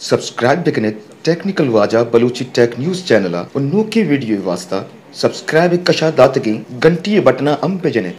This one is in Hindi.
सब्सक्राइब बिकने टेक्निकल वाजा बलूची टेक न्यूज़ चैनल और नोके वीडियो वास्ता सब्सक्राइब कशा दातगी घंटी बटना अम पे जने